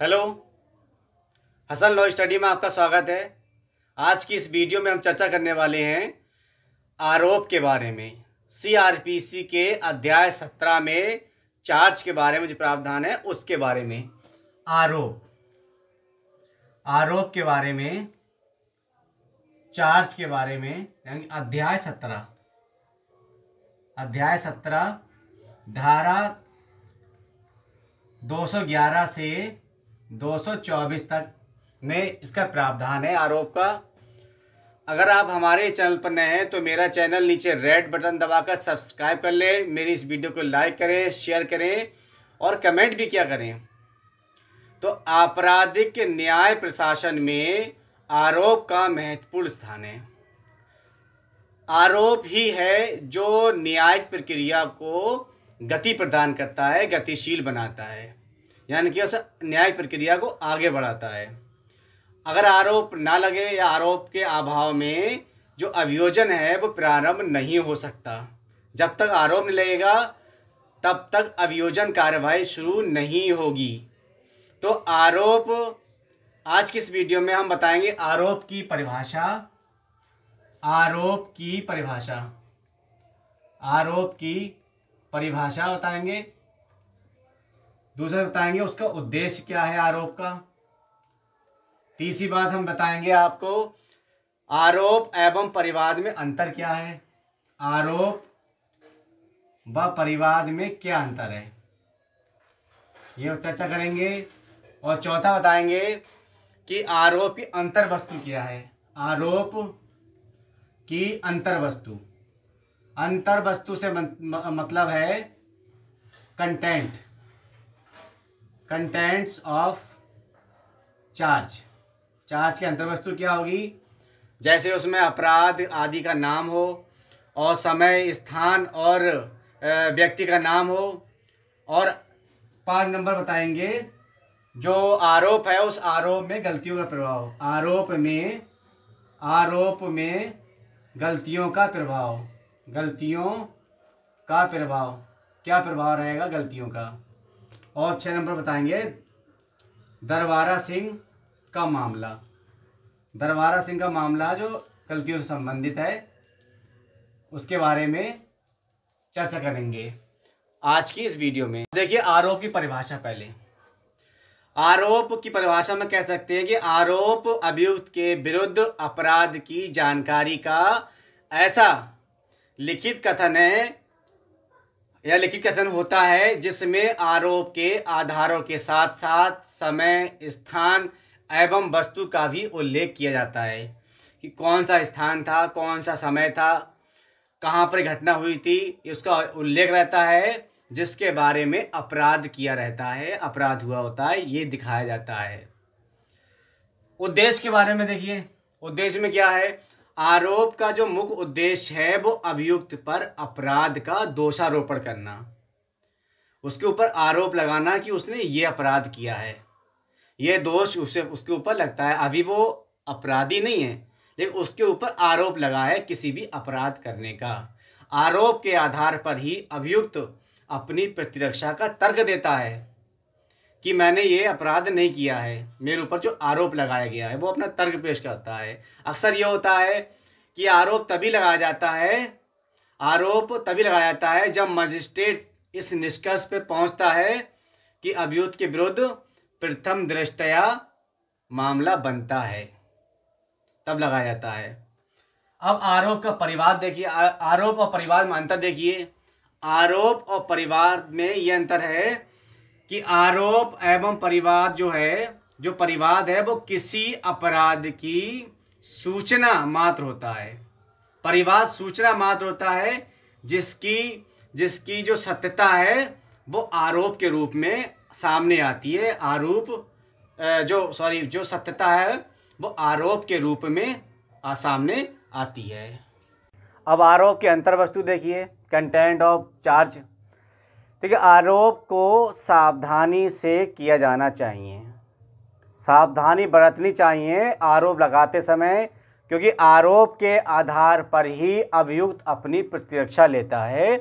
Hello. Hasan law study में आपका स्वागत है। आज की इस वीडियो में हम चर्चा करने वाले हैं आरोप के बारे में। सीआरपीसी के अध्याय सत्रह में चार्ज के बारे में जो प्रावधान है, उसके बारे में। आरोप। आरोप के बारे में चार्ज के बारे में, यानी अध्याय सत्रह। अध्याय सत्रह, धारा 211 से 224 तक। में इसका प्रावधान है, आरोप का। अगर आप हमारे चैनल पर नए हैं तो मेरा चैनल नीचे रेड बटन दबाकर सब्सक्राइब कर लें, मेरी इस वीडियो को लाइक करें, शेयर करें, और कमेंट भी क्या करें। तो आपराधिक न्याय प्रशासन में आरोप का महत्वपूर्ण स्थान है। आरोप ही है जो न्यायिक प्रक्रिया को गति प्रदान करता है, गतिशील बनाता है। यानी कि उस न्याय प्रक्रिया को आगे बढ़ाता है। अगर आरोप ना लगे या आरोप के अभाव में जो अभियोजन है, वो प्रारंभ नहीं हो सकता। जब तक आरोप नहीं लगेगा, तब तक अभियोजन कार्रवाई शुरू नहीं होगी। तो आरोप, आज की इस वीडियो में हम बताएँगे आरोप की परिभाषा। आरोप की परिभाषा। आरोप की परिभाषा बताएँगे। दूसरा बताएँगे उसका उद्देश्य क्या है आरोप का? तीसरी बात हम बताएँगे आपको, आरोप एवं परिवाद में अंतर क्या है? आरोप व परिवाद में क्या अंतर है? ये चर्चा करेंगे और चौथा बताएँगे कि आरोप की अंतर वस्तु क्या है? आरोप की अंतर वस्तु अंतर वस्तु से मतलब है content contents of charge charge की अंतर्वस्तु क्या होगी? जैसे उसमें अपराध आदि का नाम हो, और समय, स्थान, और व्यक्ति का नाम हो, और पाँच नंबर बताएँगे। जो आरोप है, उस आरोप में गलतियों का प्रभाव। आरोप में आरोप में गलतियों का प्रभाव। गलतियों का प्रभाव। क्या प्रभाव रहेगा गलतियों का? और छः नंबर बताएँगे। दरबारा सिंह का मामला। दरबारा सिंह का मामला जो गलतियों से संबंधित है, उसके बारे में चर्चा करेंगे। आज की इस वीडियो में देखिए आरोप की परिभाषा पहले। आरोप की परिभाषा में कह सकते हैं कि आरोप अभियुक्त के विरुद्ध अपराध की जानकारी का ऐसा लिखित कथन है या लिखित कथन होता है, जिसमें आरोप के आधारों के साथ साथ समय, स्थान एवं वस्तु का भी उल्लेख किया जाता है कि कौन सा स्थान था कौन सा समय था, कहाँ पर घटना हुई थी, इसका उल्लेख रहता है, जिसके बारे में अपराध किया रहता है, अपराध हुआ होता है, ये दिखाया जाता है। उद्देश्य के बारे में देखिए, उद्देश्य में क्या है? आरोप का जो मुख्य उद्देश्य है, वो अभियुक्त पर अपराध का दोषारोपण करना। उसके ऊपर आरोप लगाना कि उसने ये अपराध किया है। ये दोष उसे, उसके ऊपर लगता है। अभी वो अपराधी नहीं है, लेकिन उसके ऊपर आरोप लगा है किसी भी अपराध करने का। आरोप के आधार पर ही अभियुक्त अपनी प्रतिरक्षा का तर्क देता है। कि मैंने ये अपराध नहीं किया है, मेरे ऊपर जो आरोप लगाया गया है, वो अपना तर्क पेश करता है। अक्सर ये होता है कि आरोप तभी लगाया जाता है, आरोप तभी लगाया जाता है जब मजिस्ट्रेट इस निष्कर्ष पे पहुँचता है कि अभियुक्त के विरुद्ध प्रथम दृष्टया मामला बनता है। तब लगाया जाता है। अब आरोप का परिवार देखिए आरोप और परिवार में अंतर देखिए। आरोप और परिवार में ये अंतर है कि आरोप एवं परिवाद जो है जो परिवाद है वो किसी अपराध की सूचना मात्र होता है। परिवाद सूचना मात्र होता है जिसकी जिसकी जो सत्यता है वो आरोप के रूप में सामने आती है। आरोप जो सॉरी जो सत्यता है वो आरोप के रूप में आ, सामने आती है। अब आरोप के अंतर वस्तु देखिए कंटेंट ऑफ़ चार्ज देखिए आरोप को सावधानी से किया जाना चाहिए। सावधानी बरतनी चाहिए आरोप लगाते समय, क्योंकि आरोप के आधार पर ही अभियुक्त अपनी प्रतिरक्षा लेता है,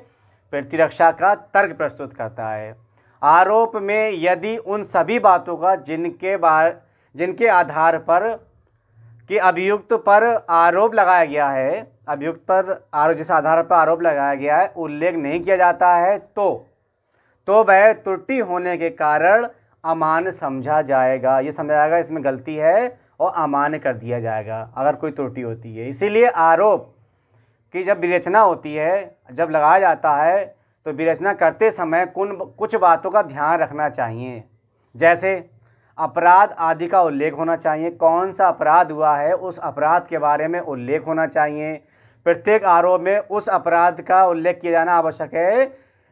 प्रतिरक्षा का तर्क प्रस्तुत करता है। आरोप में यदि उन सभी बातों का जिनके बार, जिनके आधार पर कि अभियुक्त पर आरोप लगाया गया है, अभियुक्त पर आरोप जिस आधार पर आरोप लगाया गया है, उल्लेख नहीं किया जाता है तो तो वह त्रुटि होने के कारण अमान समझा जाएगा। ये समझा जाएगा, इसमें गलती है और अमान कर दिया जाएगा, अगर कोई त्रुटि होती है। इसीलिए आरोप की जब विरचना होती है, जब लगाया जाता है तो विरचना करते समय कुन, कुछ बातों का ध्यान रखना चाहिए। जैसे अपराध आदि का उल्लेख होना चाहिए। कौन सा अपराध हुआ है, उस अपराध के बारे में उल्लेख होना चाहिए। प्रत्येक आरोप में उस अपराध का उल्लेख किया जाना आवश्यक है,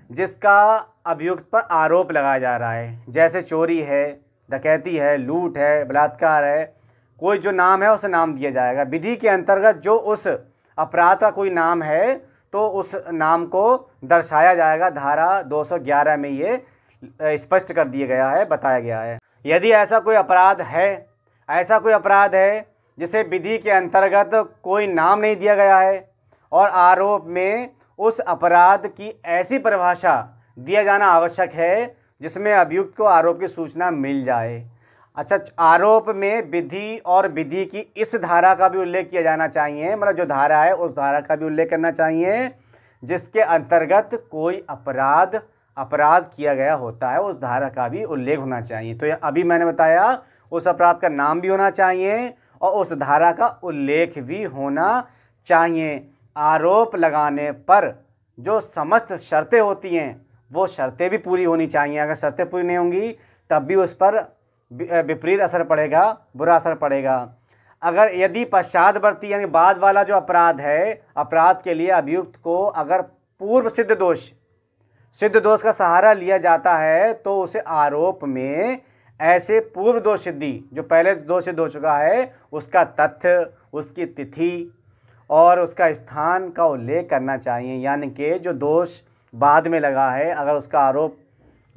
जिसका अभियुक्त पर आरोप लगाया जा रहा है। जैसे चोरी है, डकैती है, लूट है, बलात्कार है, कोई जो नाम है उसे नाम दिया जाएगा। विधि के अंतर्गत जो उस अपराध का कोई नाम है तो उस नाम को दर्शाया जाएगा। धारा 211 में ये स्पष्ट कर दिया गया है, बताया गया है। यदि ऐसा कोई अपराध है, ऐसा कोई अपराध है, जिसे विधि के अंतर्गत कोई नाम नहीं दिया गया है, और आरोप में उस अपराध की ऐसी परिभाषा दिया जाना आवश्यक है, जिसमें अभियुक्त को आरोप की सूचना मिल जाए। अच्छा आरोप में विधि और विधि की इस धारा का भी उल्लेख किया जाना चाहिए मतलब जो धारा है, उस धारा का भी उल्लेख करना चाहिए, जिसके अंतर्गत कोई अपराध अपराध किया गया होता है, उस धारा का भी उल्लेख होना चाहिए। तो अभी मैंने बताया, उस अपराध का नाम भी होना चाहिए और उस धारा का उल्लेख भी होना चाहिए। आरोप लगाने पर जो समस्त शर्तें होती हैं वो शर्तें भी पूरी होनी चाहिए। अगर शर्तें पूरी नहीं होंगी, तब भी उस पर विपरीत असर पड़ेगा, बुरा असर पड़ेगा। अगर यदि पश्चातवर्ती यानी बाद वाला जो अपराध है, अपराध के लिए अभियुक्त को अगर पूर्व सिद्ध दोष सिद्ध दोष का सहारा लिया जाता है तो उसे आरोप में ऐसे पूर्व दोष सिद्धि, जो पहले दोष सिद्ध हो चुका है, उसका तथ्य, उसकी तिथि और उसका स्थान का उल्लेख करना चाहिए। यानी कि जो दोष बाद में लगा है, अगर उसका आरोप,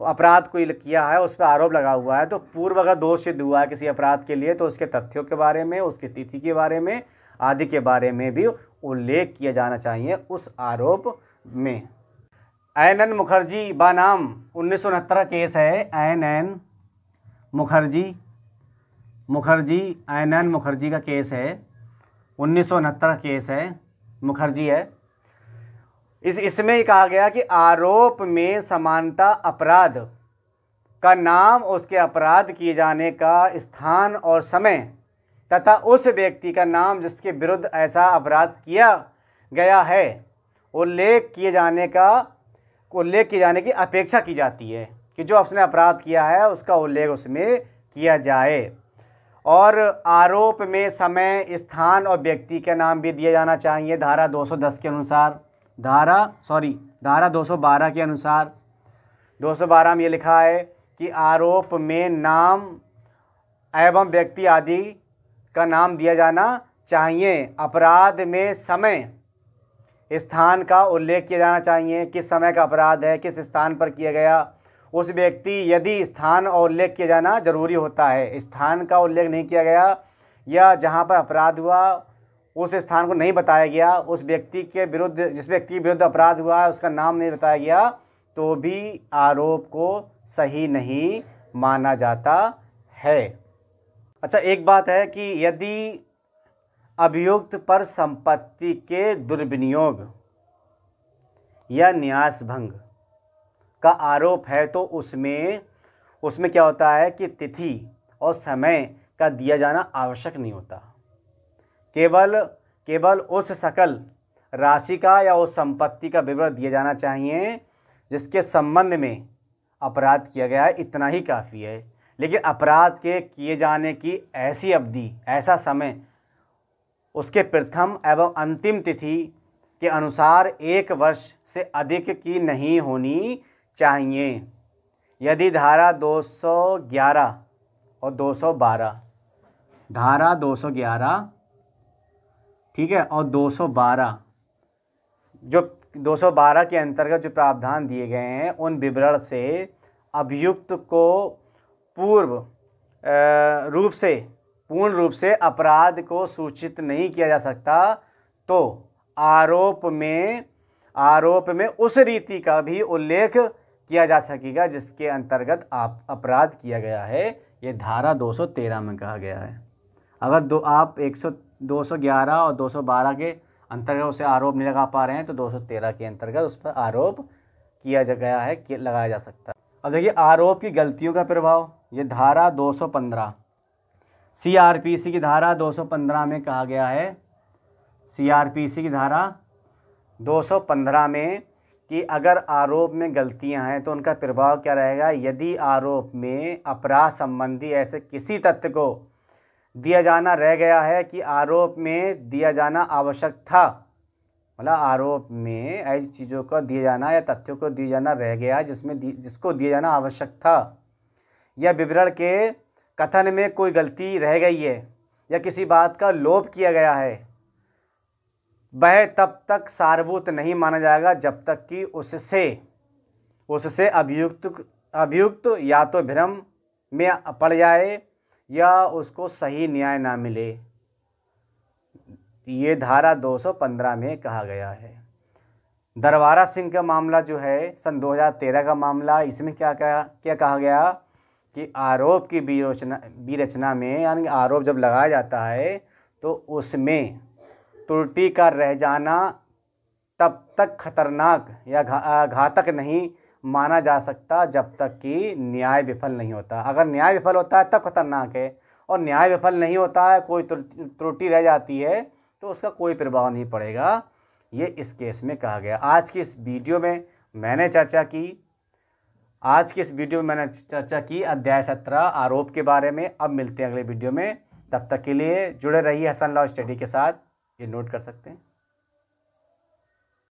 अपराध कोई किया है, उस पर आरोप लगा हुआ है तो पूर्व अगर दोष सिद्ध हुआ है किसी अपराध के लिए तो उसके तथ्यों के बारे में, उसकी तिथि के बारे में, आदि के बारे में भी उल्लेख किया जाना चाहिए उस आरोप में। एन एन मुखर्जी बनाम उन्नीस सौ उनहत्तर केस है, N N Mukherjee Mukherjee, N N Mukherjee का केस है, उन्नीस सौ उनहत्तर केस है, मुखर्जी है। इस, इसमें ही कहा गया कि आरोप में समानता अपराध का नाम उसके अपराध किए जाने का स्थान और समय तथा उस व्यक्ति का नाम जिसके विरुद्ध ऐसा अपराध किया गया है, उल्लेख किए जाने का, उल्लेख किए जाने की अपेक्षा की जाती है कि जो उसने अपराध किया है, उसका उल्लेख उसमें किया जाए। और आरोप में समय, स्थान और व्यक्ति का नाम भी दिया जाना चाहिए, धारा 210 के अनुसार। धारा सॉरी धारा 212 के अनुसार। 212 में ये लिखा है कि आरोप में नाम एवं व्यक्ति आदि का नाम दिया जाना चाहिए। अपराध में समय स्थान का उल्लेख किया जाना चाहिए। किस समय का अपराध है, किस स्थान पर किया गया। उस व्यक्ति यदि स्थान और उल्लेख किया जाना ज़रूरी होता है। स्थान का उल्लेख नहीं किया गया या जहाँ पर अपराध हुआ उस स्थान को नहीं बताया गया। उस व्यक्ति के विरुद्ध, जिस व्यक्ति के विरुद्ध अपराध हुआ है उसका नाम नहीं बताया गया तो भी आरोप को सही नहीं माना जाता है। अच्छा एक बात है कि यदि अभियुक्त पर संपत्ति के दुर्विनियोग या न्यास भंग का आरोप है तो उसमें उसमें क्या होता है कि तिथि और समय का दिया जाना आवश्यक नहीं होता। केवल केवल उस सकल राशि का या उस संपत्ति का विवरण दिया जाना चाहिए, जिसके संबंध में अपराध किया गया है, इतना ही काफ़ी है। लेकिन अपराध के किए जाने की ऐसी अवधि, ऐसा समय, उसके प्रथम एवं अंतिम तिथि के अनुसार एक वर्ष से अधिक की नहीं होनी चाहिए। यदि धारा 211 और 212 धारा 211 ठीक है? और 212 जो 212 के अंतर्गत जो प्रावधान दिए गए हैं, उन विवरण से अभियुक्त को पूर्व रूप से, पूर्ण रूप से अपराध को सूचित नहीं किया जा सकता। तो आरोप में आरोप में उस रीति का भी उल्लेख किया जा सकेगा जिसके अंतर्गत आप अपराध किया गया है। ये धारा 213 में कहा गया है। अगर दो, आप 100 211 और 212 के अंतर्गत उसे आरोप नहीं लगा पा रहे हैं तो 213 के अंतर्गत उस पर आरोप किया जा गया है कि लगाया जा सकता है। अब देखिए, आरोप की गलतियों का प्रभाव, ये धारा 215 सीआरपीसी की धारा 215 में कहा गया है। सीआरपीसी की धारा 215 में कि अगर आरोप में गलतियाँ हैं तो उनका प्रभाव क्या रहेगा? यदि आरोप में अपराध संबंधी ऐसे किसी तथ्य को दिया जाना रह गया है कि आरोप में दिया जाना आवश्यक था। मतलब आरोप में ऐसी चीज़ों को दिया जाना या तथ्यों को दिया जाना रह गया जिसमें जिसको दिया जाना आवश्यक था। या विवरण के कथन में कोई गलती रह गई है या किसी बात का लोप किया गया है, वह तब तक सारभूत नहीं माना जाएगा जब तक कि उससे उससे अभियुक्त अभियुक्त या तो भ्रम में पड़ जाए या उसको सही न्याय ना मिले। ये धारा 215 में कहा गया है। दरबारा सिंह का मामला जो है, सन 2013 का मामला, इसमें क्या क्या क्या कहा गया कि आरोप की विरोचना विरचना में, यानी आरोप जब लगाया जाता है तो उसमें त्रुटि का रह जाना तब तक खतरनाक या घातक नहीं माना जा सकता जब तक कि न्याय विफल नहीं होता। अगर न्याय विफल होता है, तब खतरनाक है। और न्याय विफल नहीं होता है, कोई त्रुटि रह जाती है तो उसका कोई प्रभाव नहीं पड़ेगा। ये इस केस में कहा गया। आज की इस वीडियो में मैंने चर्चा की। आज की इस वीडियो में मैंने चर्चा की अध्याय सत्रह आरोप के बारे में। अब मिलते हैं अगले वीडियो में। तब तक के लिए जुड़े रहिए हसन लॉ स्टडी के साथ। ये नोट कर सकते हैं।